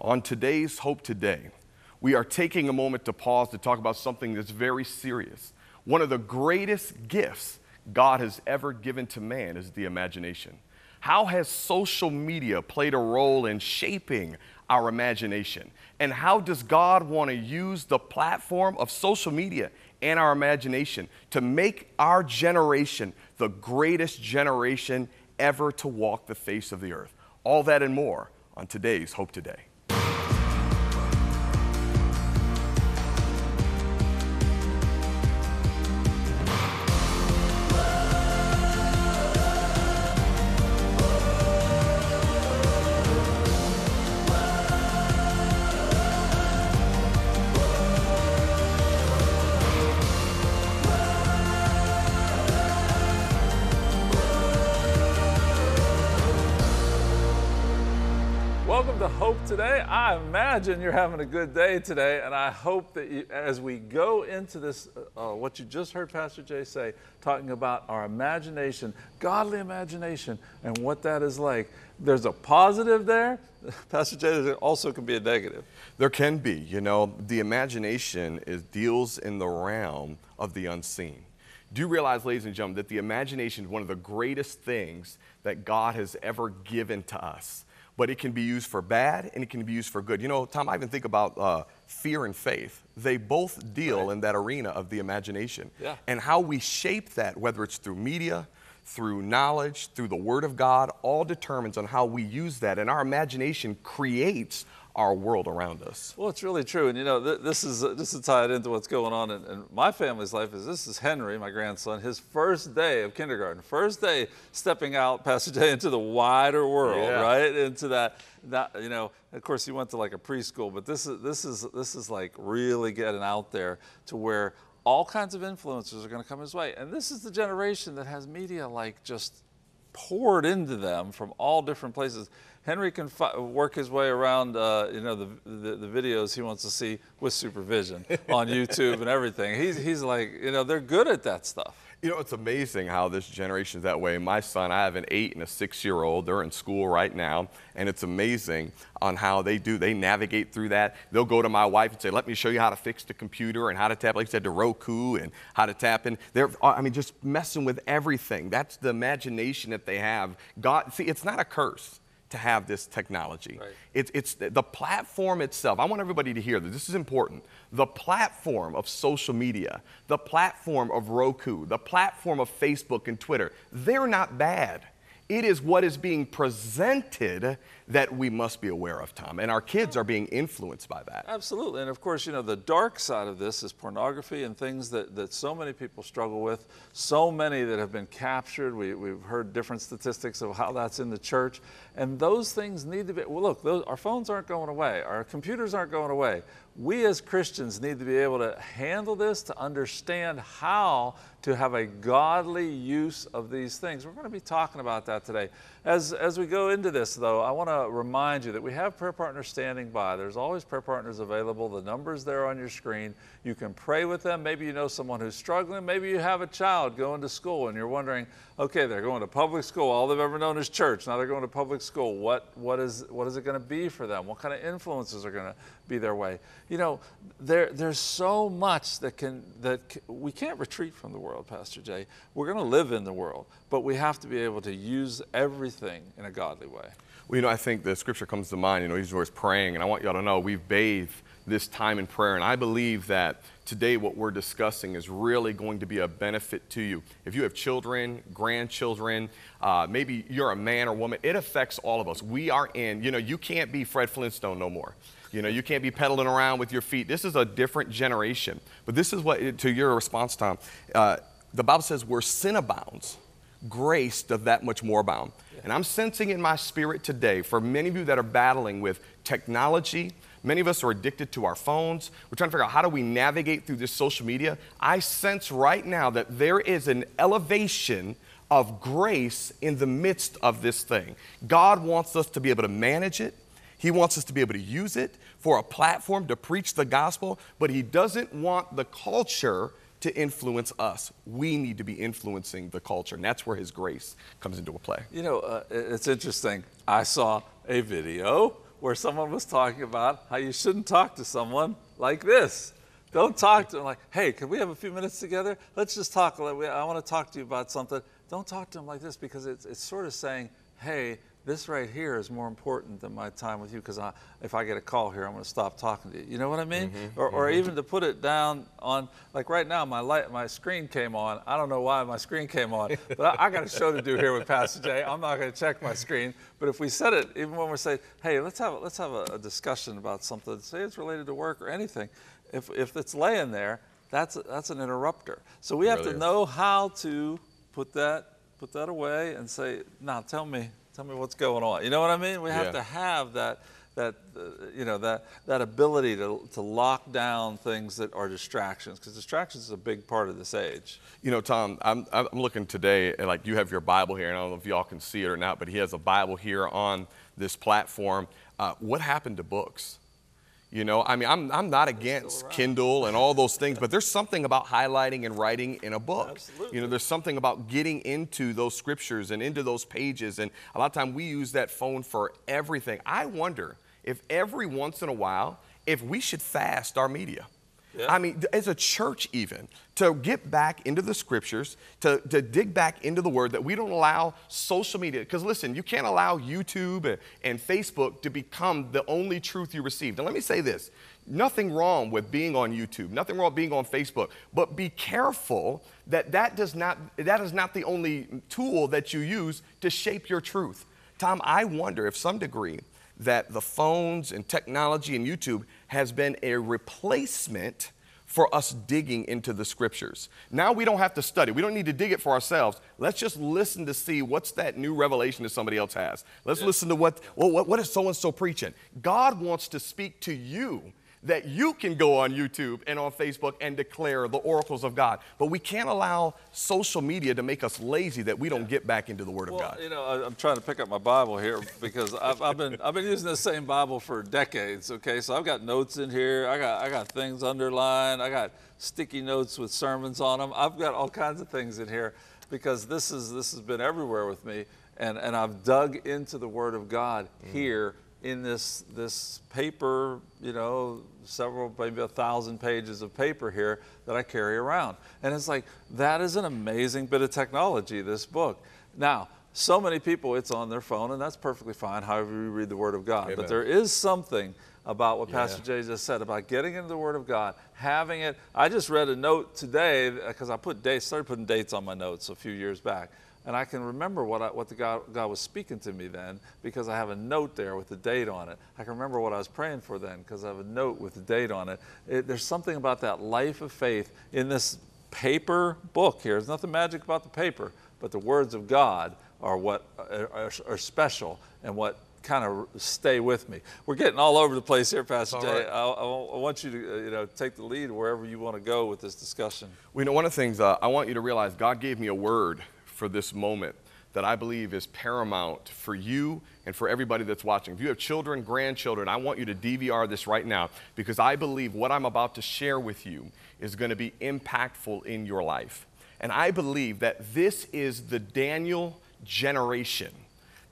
On today's Hope Today, we are taking a moment to pause to talk about something that's very serious. One of the greatest gifts God has ever given to man is the imagination. How has social media played a role in shaping our imagination? And how does God want to use the platform of social media and our imagination to make our generation the greatest generation ever to walk the face of the earth? All that and more on today's Hope Today. Welcome to Hope Today. I imagine you're having a good day today, and I hope that you, as we go into this, uh, uh, what you just heard Pastor Jay say, talking about our imagination, godly imagination, and what that is like. There's a positive there. Pastor Jay, there also can be a negative. There can be, you know, the imagination is deals in the realm of the unseen. Do you realize, ladies and gentlemen, that the imagination is one of the greatest things that God has ever given to us? But it can be used for bad and it can be used for good. You know, Tom, I even think about uh, fear and faith. They both deal Right. in that arena of the imagination. Yeah. And how we shape that, whether it's through media, through knowledge, through the Word of God, all determines on how we use that. And our imagination creates our world around us. Well, it's really true, and you know, th- this is uh, this is tied into what's going on in, in my family's life. Is this is Henry, my grandson, his first day of kindergarten, first day stepping out, Pastor Jay, into the wider world, Yeah. right? Into that, that you know, of course, he went to like a preschool, but this is this is this is like really getting out there to where all kinds of influencers are going to come his way, and this is the generation that has media like just poured into them from all different places. Henry can work his way around, uh, you know, the, the, the videos he wants to see with supervision on YouTube and everything. He's, he's like, you know, they're good at that stuff. You know, it's amazing how this generation is that way. My son, I have an eight and a six year old. They're in school right now, and it's amazing on how they do. They navigate through that. They'll go to my wife and say, Let me show you how to fix the computer and how to tap, like you said, the Roku and how to tap in. They're, I mean, just messing with everything. That's the imagination that they have. God, see, it's not a curse to have this technology. Right. It's, it's the platform itself. I want everybody to hear this. This is important. The platform of social media, the platform of Roku, the platform of Facebook and Twitter, they're not bad. It is what is being presented that we must be aware of, Tom. And our kids are being influenced by that. Absolutely. And of course, you know, the dark side of this is pornography and things that, that so many people struggle with, so many that have been captured. We, we've heard different statistics of how that's in the church. And those things need to be, well, look, those, our phones aren't going away, our computers aren't going away. We as Christians need to be able to handle this, to understand how to have a godly use of these things. We're going to be talking about that today. As, as we go into this, though, I want to remind you that we have prayer partners standing by. There's always prayer partners available. The number's there on your screen. You can pray with them. Maybe you know someone who's struggling. Maybe you have a child going to school and you're wondering, okay, they're going to public school. All they've ever known is church. Now they're going to public school. What, what, is, what is it going to be for them? What kind of influences are going to be their way? You know, there, there's so much that can, that c- we can't retreat from the world, Pastor Jay. We're going to live in the world, but we have to be able to use everything in a godly way. Well, you know, I think the scripture comes to mind, you know, he's always praying, and I want y'all to know we've bathed this time in prayer, and I believe that today what we're discussing is really going to be a benefit to you. If you have children, grandchildren, uh, maybe you're a man or woman, it affects all of us. We are in, you know, you can't be Fred Flintstone no more. You know, you can't be pedaling around with your feet. This is a different generation. But this is what, to your response, Tom, uh, the Bible says where sin abounds, grace does that much more abound. And I'm sensing in my spirit today, for many of you that are battling with technology, many of us are addicted to our phones. We're trying to figure out how do we navigate through this social media. I sense right now that there is an elevation of grace in the midst of this thing. God wants us to be able to manage it. He wants us to be able to use it for a platform to preach the gospel, but He doesn't want the culture to influence us. We need to be influencing the culture, and that's where His grace comes into play. You know, uh, it's interesting. I saw a video where someone was talking about how you shouldn't talk to someone like this. Don't talk to them like, hey, can we have a few minutes together? Let's just talk. I want to talk to you about something. Don't talk to them like this because it's, it's sort of saying, hey, this right here is more important than my time with you because if I get a call here, I'm going to stop talking to you. You know what I mean? Mm-hmm, or, or mm-hmm. even to put it down on, like right now, my light, my screen came on. I don't know why my screen came on, but I, I got a show to do here with Pastor Jay. I'm not going to check my screen. But if we set it, even when we're saying, hey, let's have, let's have a, a discussion about something, say it's related to work or anything, if, if it's laying there, that's, that's an interrupter. So we have really to is. know how to put that, put that away and say, now tell me, tell me what's going on. You know what I mean? We have yeah. to have that, that uh, you know, that, that ability to, to lock down things that are distractions, because distractions is a big part of this age. You know, Tom, I'm, I'm looking today, and like you have your Bible here, and I don't know if y'all can see it or not, but he has a Bible here on this platform. Uh, what happened to books? You know, I mean, I'm, I'm not against Kindle and all those things, but there's something about highlighting and writing in a book. Absolutely. You know, there's something about getting into those scriptures and into those pages. And a lot of time we use that phone for everything. I wonder if every once in a while, if we should fast our media. Yeah. I mean, as a church, even to get back into the scriptures, to, to dig back into the word, that we don't allow social media. Because listen, you can't allow YouTube and, Facebook to become the only truth you receive. Now, let me say this nothing wrong with being on YouTube, nothing wrong with being on Facebook, but be careful that that, does not, that is not the only tool that you use to shape your truth. Tom, I wonder if some degree that the phones and technology and YouTube has been a replacement for us digging into the scriptures. Now we don't have to study. We don't need to dig it for ourselves. Let's just listen to see what's that new revelation that somebody else has. Let's yeah. listen to what, well, what, what is so and so preaching. God wants to speak to you that you can go on YouTube and on Facebook and declare the oracles of God. But we can't allow social media to make us lazy that we don't get back into the Word well, of God. You know, I'm trying to pick up my Bible here because I've, I've, been I've been using the same Bible for decades. Okay, so I've got notes in here. I got I got things underlined. I got sticky notes with sermons on them. I've got all kinds of things in here because this is this has been everywhere with me, and and I've dug into the Word of God mm. here in this, this paper, you know, several, maybe a thousand pages of paper here that I carry around. And it's like, that is an amazing bit of technology, this book. Now, so many people, it's on their phone, and that's perfectly fine, however you read the Word of God. Amen. But there is something about what yeah. Pastor Jay just said about getting into the Word of God, having it. I just read a note today uh, because I put dates, started putting dates on my notes a few years back. And I can remember what, I, what the God, God was speaking to me then because I have a note there with the date on it. I can remember what I was praying for then because I have a note with the date on it. it. There's something about that life of faith in this paper book here. There's nothing magic about the paper, but the words of God are what are, are special and what kind of stay with me. We're getting all over the place here, Pastor Jay. Right. I, I, want you to, uh, you know, take the lead wherever you want to go with this discussion. Well, you know, one of the things uh, I want you to realize, God gave me a word for this moment that I believe is paramount for you and for everybody that's watching. If you have children, grandchildren, I want you to DVR this right now because I believe what I'm about to share with you is going to be impactful in your life. And I believe that this is the Daniel generation.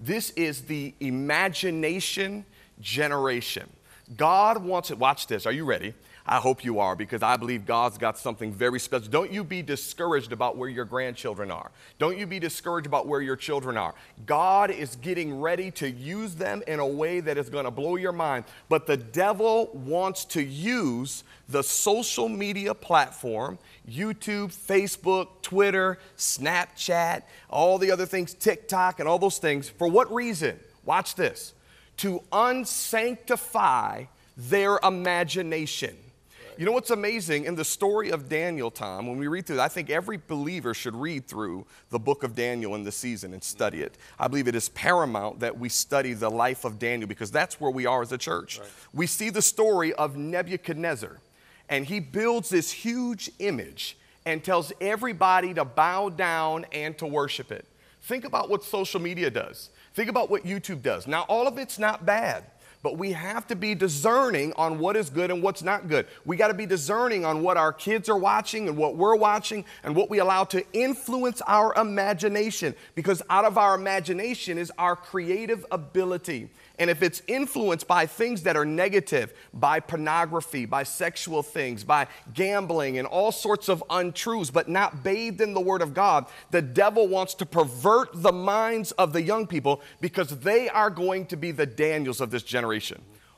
This is the imagination generation. God wants it. Watch this. Are you ready? I hope you are because I believe God's got something very special. Don't you be discouraged about where your grandchildren are. Don't you be discouraged about where your children are. God is getting ready to use them in a way that is going to blow your mind. But the devil wants to use the social media platform YouTube, Facebook, Twitter, Snapchat, all the other things, TikTok, and all those things. For what reason? Watch this to unsanctify their imagination. You know what's amazing in the story of Daniel, Tom, when we read through I think every believer should read through the book of Daniel in this season and study it. I believe it is paramount that we study the life of Daniel because that's where we are as a church. Right. We see the story of Nebuchadnezzar, and he builds this huge image and tells everybody to bow down and to worship it. Think about what social media does. Think about what YouTube does. Now, all of it's not bad. But we have to be discerning on what is good and what's not good. We got to be discerning on what our kids are watching and what we're watching and what we allow to influence our imagination because out of our imagination is our creative ability. And if it's influenced by things that are negative, by pornography, by sexual things, by gambling, and all sorts of untruths, but not bathed in the Word of God, the devil wants to pervert the minds of the young people because they are going to be the Daniels of this generation.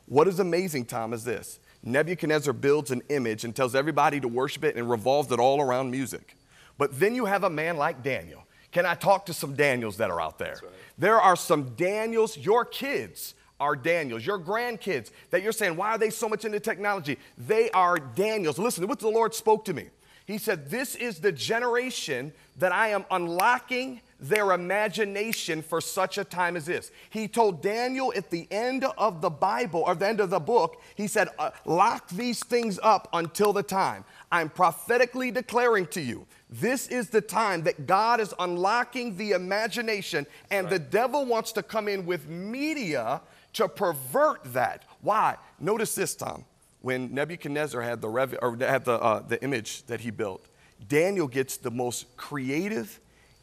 What is amazing, Tom, is this Nebuchadnezzar builds an image and tells everybody to worship it and revolves it all around music. But then you have a man like Daniel. Can I talk to some Daniels that are out there? Right. There are some Daniels, your kids are Daniels, your grandkids that you're saying, why are they so much into technology? They are Daniels. Listen, to what the Lord spoke to me. He said, This is the generation that I am unlocking their imagination for such a time as this. He told Daniel at the end of the Bible, or the end of the book, he said, uh, Lock these things up until the time. I'm prophetically declaring to you this is the time that God is unlocking the imagination, and right. the devil wants to come in with media to pervert that. Why? Notice this, Tom. When Nebuchadnezzar had the, rev- or had the, uh, the image that he built, Daniel gets the most creative,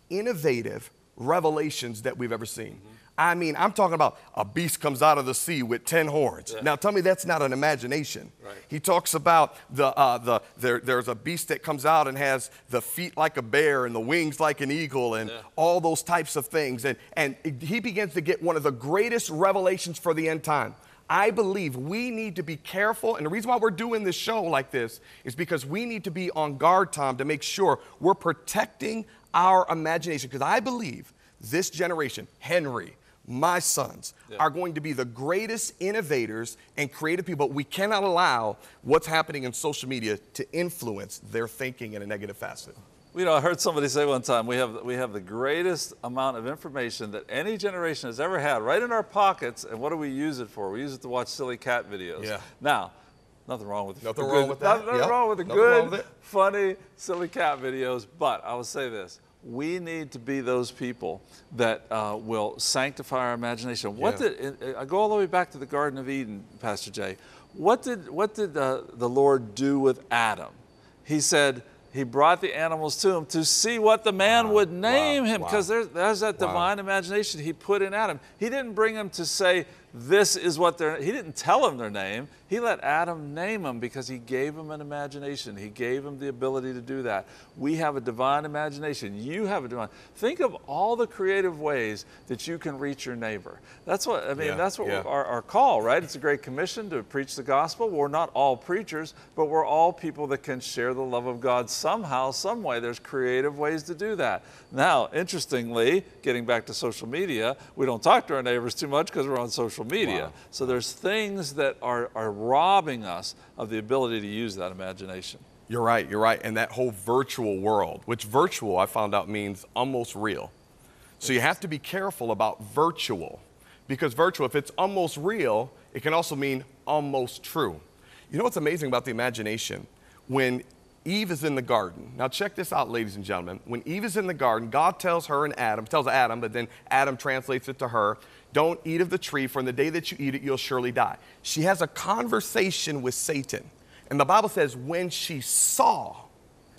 innovative revelations that we've ever seen. Mm-hmm. I mean, I'm talking about a beast comes out of the sea with 10 horns. Yeah. Now, tell me that's not an imagination. Right. He talks about the, uh, the, there, there's a beast that comes out and has the feet like a bear and the wings like an eagle and yeah. all those types of things. And, and he begins to get one of the greatest revelations for the end time. I believe we need to be careful. And the reason why we're doing this show like this is because we need to be on guard, Tom, to make sure we're protecting our imagination. Because I believe this generation, Henry, my sons yeah. are going to be the greatest innovators and creative people. But we cannot allow what's happening in social media to influence their thinking in a negative facet. You know, I heard somebody say one time, we have, we have the greatest amount of information that any generation has ever had right in our pockets, and what do we use it for? We use it to watch silly cat videos. Yeah. Now, nothing wrong with nothing good, wrong with that. Nothing yep. wrong with the nothing good, funny, silly cat videos. But I will say this: we need to be those people that uh, will sanctify our imagination. What yeah. did I go all the way back to the Garden of Eden, Pastor Jay? What did what did uh, the Lord do with Adam? He said he brought the animals to him to see what the man wow. would name wow. him because wow. there's, there's that divine imagination he put in Adam. He didn't bring him to say this is what they're, he didn't tell them their name. He let Adam name them because he gave him an imagination. He gave him the ability to do that. We have a divine imagination. You have a divine. Think of all the creative ways that you can reach your neighbor. That's what, I mean, yeah, that's what yeah. our, our call, right? It's a great commission to preach the gospel. We're not all preachers, but we're all people that can share the love of God somehow, some way. There's creative ways to do that. Now, interestingly, getting back to social media, we don't talk to our neighbors too much because we're on social media. Wow. So there's things that are, are robbing us of the ability to use that imagination. You're right, you're right. And that whole virtual world, which virtual I found out means almost real. So you have to be careful about virtual because virtual, if it's almost real, it can also mean almost true. You know what's amazing about the imagination? When Eve is in the garden. Now, check this out, ladies and gentlemen. When Eve is in the garden, God tells her and Adam, tells Adam, but then Adam translates it to her don't eat of the tree, for in the day that you eat it, you'll surely die. She has a conversation with Satan. And the Bible says, when she saw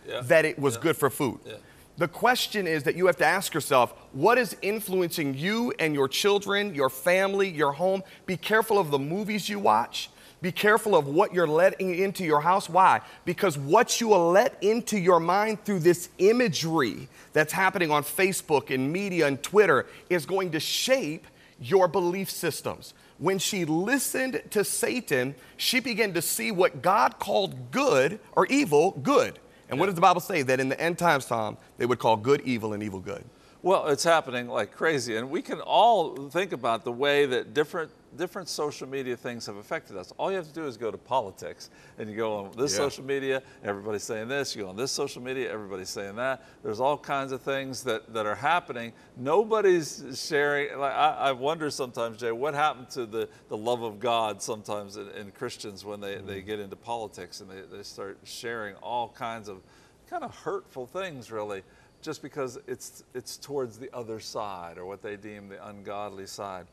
yeah. that it was yeah. good for food. Yeah. The question is that you have to ask yourself what is influencing you and your children, your family, your home? Be careful of the movies you watch. Be careful of what you're letting into your house. Why? Because what you will let into your mind through this imagery that's happening on Facebook and media and Twitter is going to shape your belief systems. When she listened to Satan, she began to see what God called good or evil good. And what does the Bible say? That in the end times, Tom, they would call good evil and evil good. Well, it's happening like crazy. And we can all think about the way that different different social media things have affected us. All you have to do is go to politics and you go on this yeah. social media, everybody's saying this, you go on this social media, everybody's saying that. There's all kinds of things that, that are happening. Nobody's sharing, like, I, I wonder sometimes, Jay, what happened to the, the love of God sometimes in, in Christians when they, mm-hmm. they get into politics and they, they start sharing all kinds of kind of hurtful things really just because it's, it's towards the other side or what they deem the ungodly side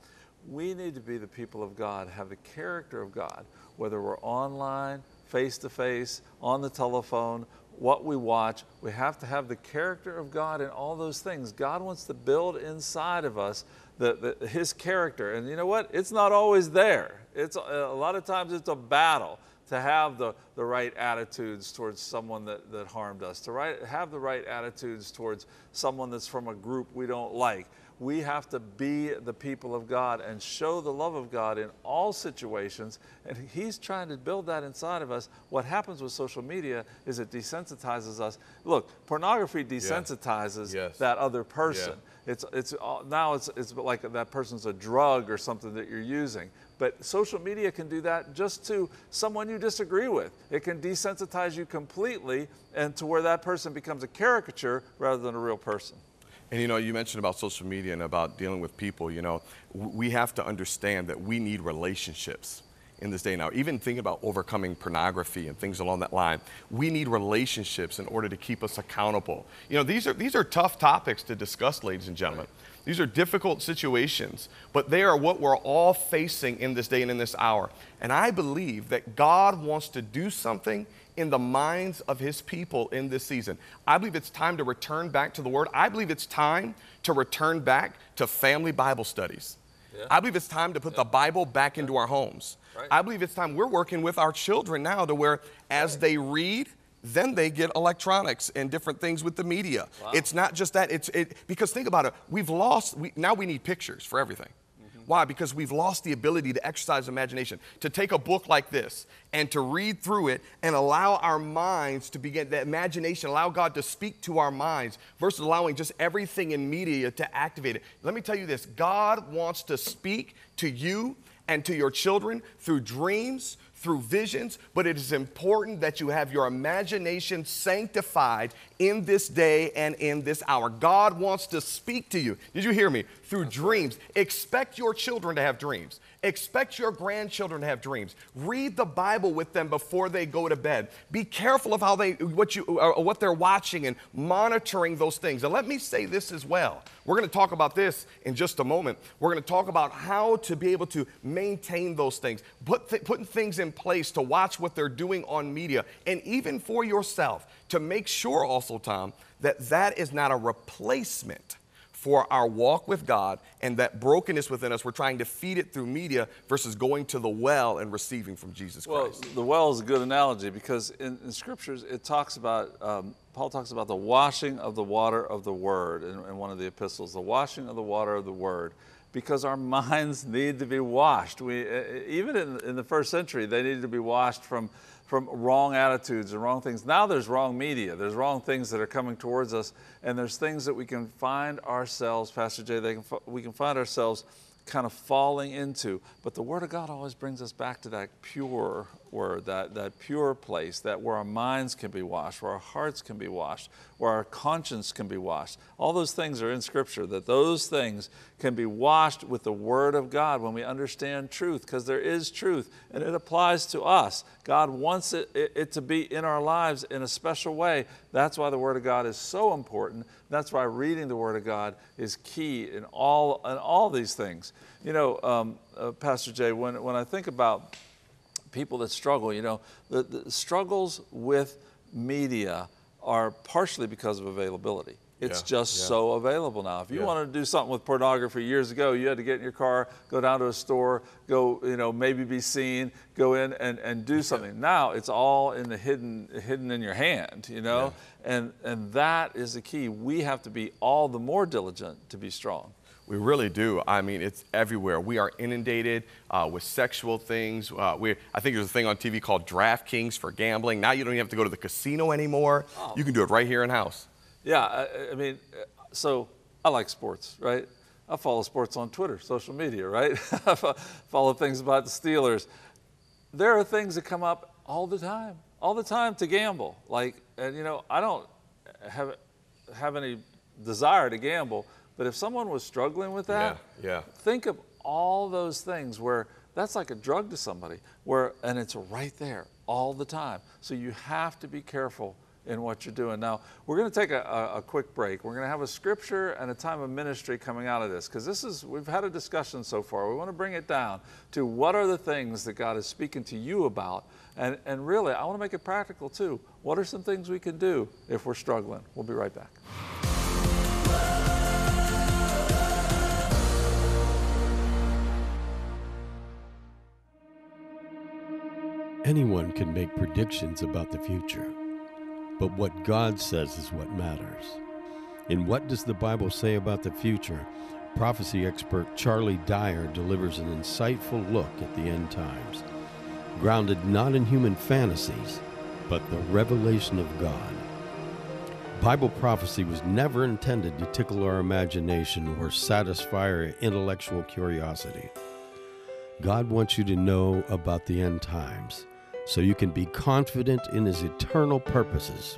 We need to be the people of God, have the character of God, whether we're online, face to face, on the telephone, what we watch. We have to have the character of God in all those things. God wants to build inside of us the, the, His character. And you know what? It's not always there. It's a lot of times it's a battle to have the, the right attitudes towards someone that, that harmed us, to right, have the right attitudes towards someone that's from a group we don't like. We have to be the people of God and show the love of God in all situations. And He's trying to build that inside of us. What happens with social media is it desensitizes us. Look, pornography desensitizes Yes. that other person. Yeah. It's, it's uh, now it's, it's like that person's a drug or something that you're using. But social media can do that just to someone you disagree with. It can desensitize you completely and to where that person becomes a caricature rather than a real person. And you know, you mentioned about social media and about dealing with people. You know, we have to understand that we need relationships in this day now. Even thinking about overcoming pornography and things along that line, we need relationships in order to keep us accountable. You know, these are these are tough topics to discuss, ladies and gentlemen. These are difficult situations, but they are what we're all facing in this day and in this hour. And I believe that God wants to do something in the minds of his people in this season. I believe it's time to return back to the word. I believe it's time to return back to family Bible studies. Yeah. I believe it's time to put the Bible back into our homes. Right. I believe it's time we're working with our children now to where as they read, then they get electronics and different things with the media. Wow. It's not just that. It's it, because think about it. We've lost. We, now we need pictures for everything. Mm-hmm. Why? Because we've lost the ability to exercise imagination, to take a book like this and to read through it and allow our minds to begin, the imagination, allow God to speak to our minds versus allowing just everything in media to activate it. Let me tell you this God wants to speak to you and to your children through dreams, through visions, but it is important that you have your imagination sanctified in this day and in this hour. God wants to speak to you. Did you hear me? Through dreams. Expect your children to have dreams. Expect your grandchildren to have dreams. Read the Bible with them before they go to bed. Be careful of how they what you uh, what they're watching and monitoring those things. And let me say this as well. We're going to talk about this in just a moment. We're going to talk about how to be able to maintain those things, put th- putting things in place to watch what they're doing on media, and even for yourself to make sure also, Tom, that that is not a replacement for our walk with God and that brokenness within us, we're trying to feed it through media versus going to the well and receiving from Jesus Well, Christ. the well is a good analogy because in, in scriptures it talks about, um, Paul talks about the washing of the water of the word in, in one of the epistles, the washing of the water of the word, because our minds need to be washed. We, even in, in the first century, they needed to be washed from, from wrong attitudes and wrong things. Now there's wrong media, there's wrong things that are coming towards us, and there's things that we can find ourselves, Pastor Jay, they can, we can find ourselves kind of falling into. But the Word of God always brings us back to that pure word, that, that pure place, that where our minds can be washed, where our hearts can be washed, where our conscience can be washed. All those things are in Scripture, that those things can be washed with the Word of God when we understand truth, because there is truth and it applies to us. God wants it, it, it to be in our lives in a special way. That's why the Word of God is so important. That's why reading the Word of God is key in all, in all these things. You know, um, uh, Pastor Jay, when, when I think about people that struggle, you know, the, the struggles with media are partially because of availability. It's Yeah, just yeah. so available now. If you Yeah. wanted to do something with pornography years ago, you had to get in your car, go down to a store, go, you know, maybe be seen, go in and, and do something. Now it's all in the hidden, hidden in your hand, you know? And, and that is the key. We have to be all the more diligent to be strong. We really do. I mean, it's everywhere. We are inundated uh, with sexual things. Uh, we, I think there's a thing on TV called DraftKings for gambling. Now you don't even have to go to the casino anymore. You can do it right here in house. Yeah, I, I mean, so I like sports, right? I follow sports on Twitter, social media, right? I follow things about the Steelers. There are things that come up all the time, all the time to gamble. Like, and you know, I don't have have any desire to gamble, but if someone was struggling with that, Yeah, yeah. think of all those things where that's like a drug to somebody where and it's right there all the time so you have to be careful in what you're doing. Now, we're going to take a, a, a quick break. We're going to have a scripture and a time of ministry coming out of this because this is, we've had a discussion so far. We want to bring it down to what are the things that God is speaking to you about. And, and really, I want to make it practical too. What are some things we can do if we're struggling? We'll be right back. Anyone can make predictions about the future, but what God says is what matters. In What Does the Bible Say About the Future? Prophecy expert Charlie Dyer delivers an insightful look at the end times, grounded not in human fantasies, but the revelation of God. Bible prophecy was never intended to tickle our imagination or satisfy our intellectual curiosity. God wants you to know about the end times so you can be confident in His eternal purposes.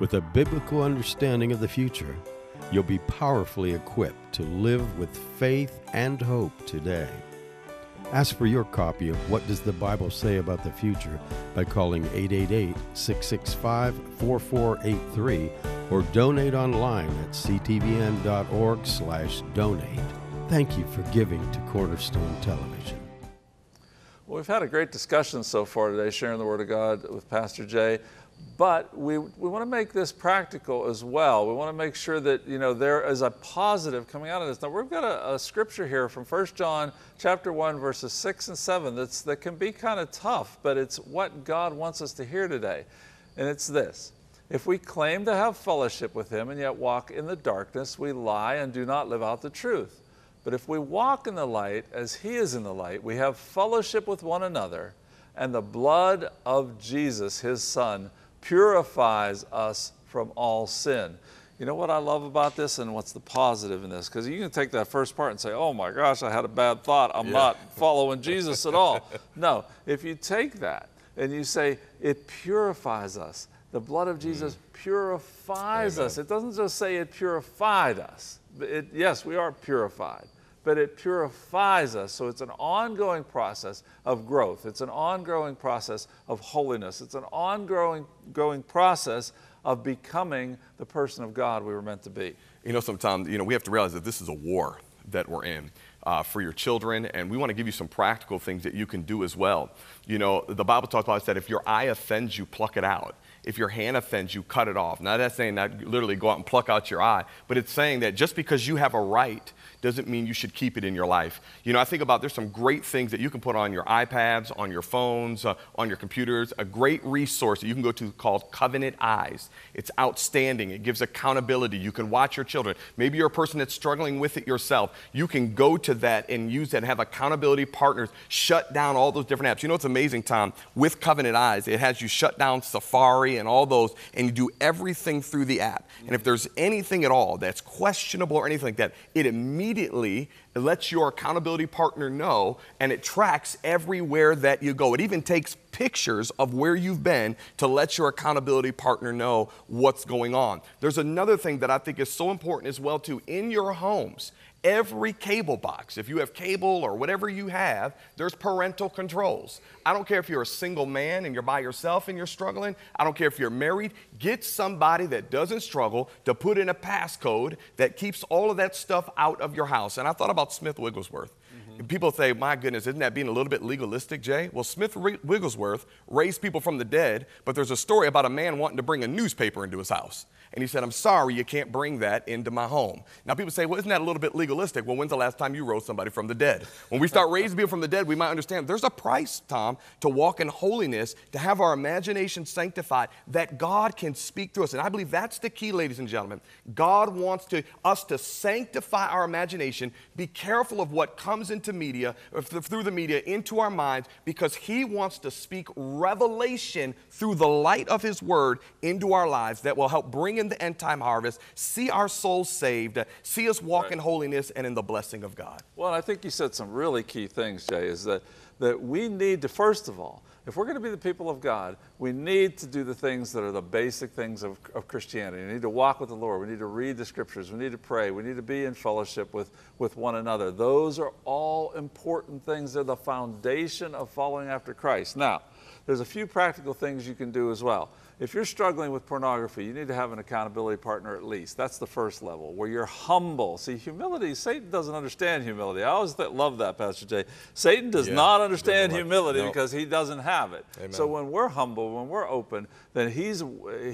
With a biblical understanding of the future, you'll be powerfully equipped to live with faith and hope today. Ask for your copy of What Does the Bible Say About the Future by calling 888 665 4483 or donate online at ctvn.org slash donate. Thank you for giving to Cornerstone Television. Well, we've had a great discussion so far today, sharing the Word of God with Pastor Jay. But we, we want to make this practical as well. We want to make sure that you know there is a positive coming out of this. Now we've got a, a scripture here from 1 John chapter 1, verses 6 and 7 that's, that can be kind of tough, but it's what God wants us to hear today. And it's this. If we claim to have fellowship with him and yet walk in the darkness, we lie and do not live out the truth. But if we walk in the light as he is in the light, we have fellowship with one another, and the blood of Jesus, his son, purifies us from all sin. You know what I love about this and what's the positive in this? Because you can take that first part and say, oh my gosh, I had a bad thought. I'm yeah. not following Jesus at all. No, if you take that and you say, it purifies us, the blood of Jesus mm. purifies Amen. us. It doesn't just say it purified us. It, yes, we are purified but it purifies us. So it's an ongoing process of growth. It's an ongoing process of holiness. It's an ongoing going process of becoming the person of God we were meant to be. You know, sometimes, you know, we have to realize that this is a war that we're in. Uh, for your children, and we want to give you some practical things that you can do as well. You know, the Bible talks about that if your eye offends you, pluck it out. If your hand offends you, cut it off. Now, that's saying that literally go out and pluck out your eye, but it's saying that just because you have a right doesn't mean you should keep it in your life. You know, I think about there's some great things that you can put on your iPads, on your phones, uh, on your computers. A great resource that you can go to called Covenant Eyes. It's outstanding. It gives accountability. You can watch your children. Maybe you're a person that's struggling with it yourself. You can go to that and use that and have accountability partners shut down all those different apps. You know what's amazing, Tom? With Covenant Eyes, it has you shut down Safari and all those, and you do everything through the app. And if there's anything at all that's questionable or anything like that, it immediately immediately lets your accountability partner know and it tracks everywhere that you go. It even takes pictures of where you've been to let your accountability partner know what's going on. There's another thing that I think is so important as well too in your homes every cable box, if you have cable or whatever you have, there's parental controls. I don't care if you're a single man and you're by yourself and you're struggling. I don't care if you're married. Get somebody that doesn't struggle to put in a passcode that keeps all of that stuff out of your house. And I thought about Smith Wigglesworth. Mm-hmm. People say, my goodness, isn't that being a little bit legalistic, Jay? Well, Smith Wigglesworth raised people from the dead, but there's a story about a man wanting to bring a newspaper into his house. And he said, I'm sorry, you can't bring that into my home. Now, people say, well, isn't that a little bit legalistic? Well, when's the last time you rose somebody from the dead? When we start raising people from the dead, we might understand there's a price, Tom, to walk in holiness, to have our imagination sanctified, that God can speak through us. And I believe that's the key, ladies and gentlemen. God wants to, us to sanctify our imagination, be careful of what comes into media, through the media, into our minds, because He wants to speak revelation through the light of His Word into our lives that will help bring in in the end time harvest, see our souls saved, see us walk right. in holiness and in the blessing of God. Well, I think you said some really key things, Jay, is that, that we need to, first of all, if we're going to be the people of God, we need to do the things that are the basic things of, of Christianity. We need to walk with the Lord. We need to read the scriptures. We need to pray. We need to be in fellowship with, with one another. Those are all important things. They're the foundation of following after Christ. Now, There's a few practical things you can do as well. If you're struggling with pornography, you need to have an accountability partner at least. That's the first level where you're humble. See, humility, Satan doesn't understand humility. I always th- love that, Pastor Jay. Satan does Yeah, not understand humility no. because he doesn't have it. Amen. So when we're humble, when we're open, then he's,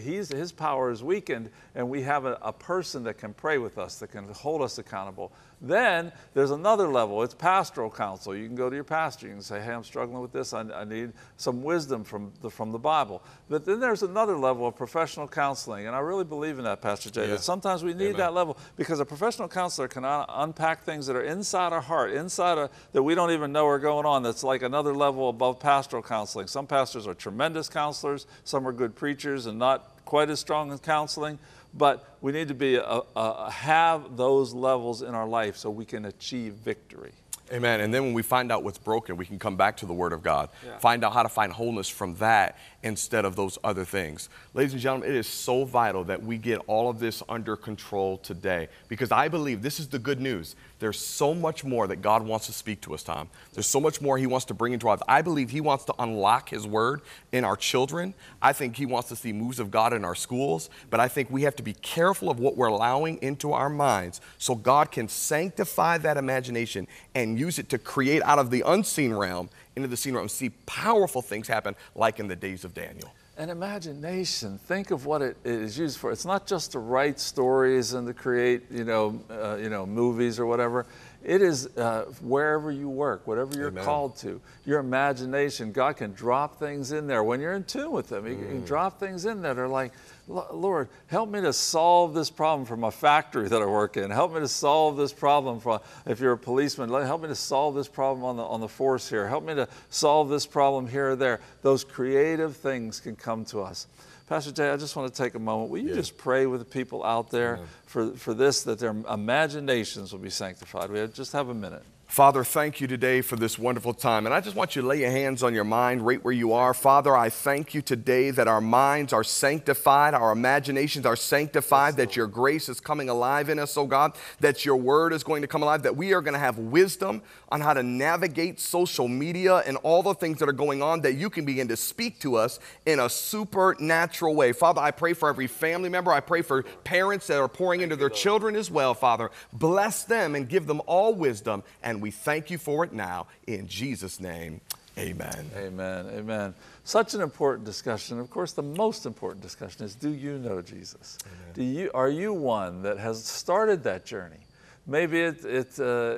he's, his power is weakened and we have a, a person that can pray with us, that can hold us accountable. Then there's another level. It's pastoral counsel. You can go to your pastor. You can say, "Hey, I'm struggling with this. I, I need some wisdom from the, from the Bible." But then there's another level of professional counseling, and I really believe in that, Pastor Jay. Yeah. That sometimes we need Amen. that level because a professional counselor can un- unpack things that are inside our heart, inside our, that we don't even know are going on. That's like another level above pastoral counseling. Some pastors are tremendous counselors. Some are good preachers and not quite as strong in counseling. But we need to be uh, uh, have those levels in our life so we can achieve victory. Amen. And then when we find out what's broken, we can come back to the Word of God, Yeah. find out how to find wholeness from that instead of those other things. Ladies and gentlemen, it is so vital that we get all of this under control today because I believe this is the good news. There's so much more that God wants to speak to us, Tom. There's so much more He wants to bring into our lives. I believe He wants to unlock His Word in our children. I think He wants to see moves of God in our schools, but I think we have to be careful of what we're allowing into our minds so God can sanctify that imagination and use it to create out of the unseen realm into the realm and see powerful things happen like in the days of Daniel. And imagination, think of what it is used for. It's not just to write stories and to create, you know, uh, you know, movies or whatever. It is uh, wherever you work, whatever you're Amen. called to. Your imagination, God can drop things in there when you're in tune with Him. He Mm. can drop things in that are like, "Lo- Lord, help me to solve this problem from a factory that I work in. Help me to solve this problem from, if you're a policeman, help me to solve this problem on the, on the force here. Help me to solve this problem here or there. Those creative things can come to us. Pastor Jay, I just want to take a moment. Will you Yeah. just pray with the people out there for, for this, that their imaginations will be sanctified? We have- just have a minute. Father, thank you today for this wonderful time. And I just want you to lay your hands on your mind right where you are. Father, I thank you today that our minds are sanctified, our imaginations are sanctified, that your grace is coming alive in us, oh God, that your word is going to come alive, that we are going to have wisdom on how to navigate social media and all the things that are going on, that you can begin to speak to us in a supernatural way. Father, I pray for every family member. I pray for parents that are pouring into their children as well, Father. Bless them and give them all wisdom. And we thank you for it now. In Jesus' name, amen. Amen. Amen. Such an important discussion. Of course, the most important discussion is do you know Jesus? Do you, are you one that has started that journey? Maybe it, it, uh,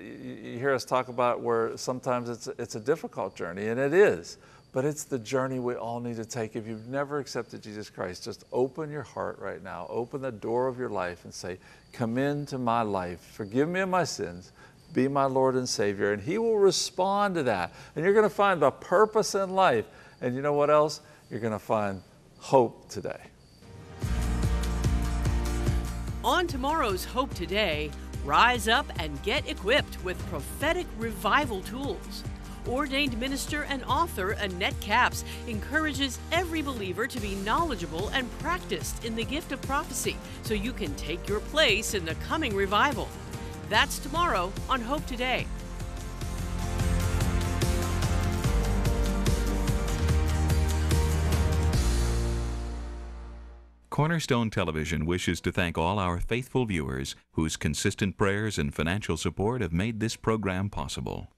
you you hear us talk about where sometimes it's, it's a difficult journey, and it is. But it's the journey we all need to take. If you've never accepted Jesus Christ, just open your heart right now. Open the door of your life and say, Come into my life. Forgive me of my sins. Be my Lord and Savior. And He will respond to that. And you're going to find the purpose in life. And you know what else? You're going to find hope today. On tomorrow's Hope Today, rise up and get equipped with prophetic revival tools. Ordained minister and author Annette Capps encourages every believer to be knowledgeable and practiced in the gift of prophecy so you can take your place in the coming revival. That's tomorrow on Hope Today. Cornerstone Television wishes to thank all our faithful viewers whose consistent prayers and financial support have made this program possible.